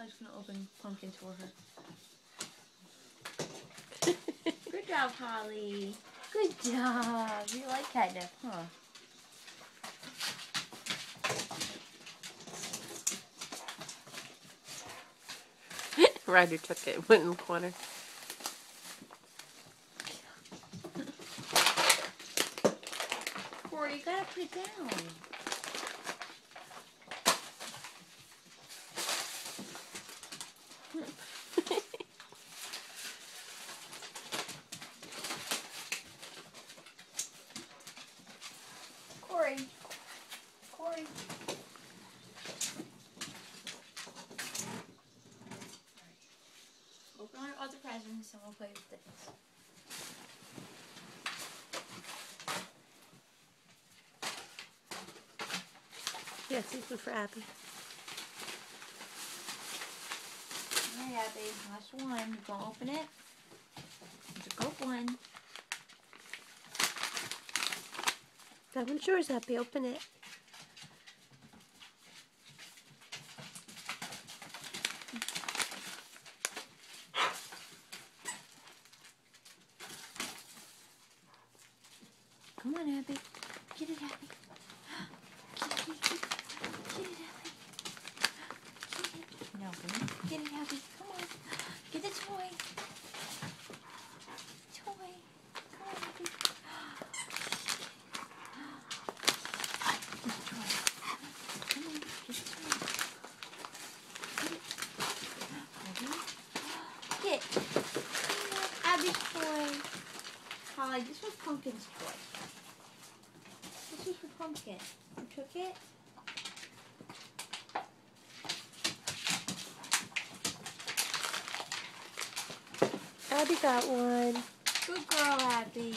gonna open pumpkins for her. Good job, Holly. Good job. You like catnip, huh? Ryder took it, went in the corner. Corey, you gotta put it down. Corey. Corey. Open our other presents and we'll play with this. Yes, this is for Abby. Alright, Abby, last one. You gonna open it? It's a gold one. That one's yours, Abby. Open it. Come on, Abby. Get it, Abby. Get it, get it, get it, Abby. Get it. No, come on. Get it, Abby. Come on. Get the toy. Toy. Come on, Abby. Get the toy. Come on, get the toy. Get it. Abby. Get. Come on, Abby's toy. Holly, this was Pumpkin's toy. This was for Pumpkin. You took it? Abby got one. Good girl, Abby.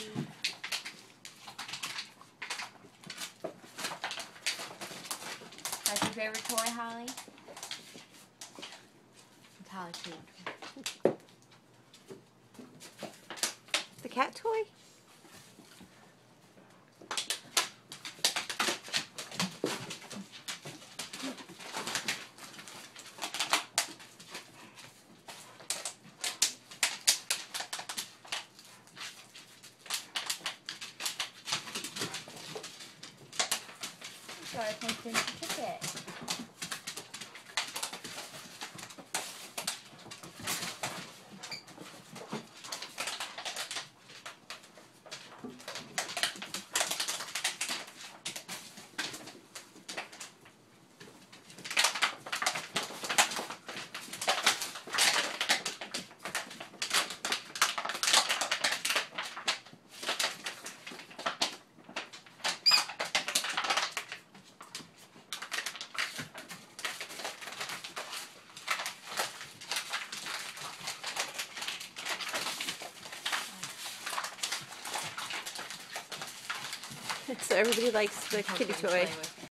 That's your favorite toy, Holly? It's Holly too. The cat toy? Sorry, Pumpkin, you took it. So everybody likes the kitty toy.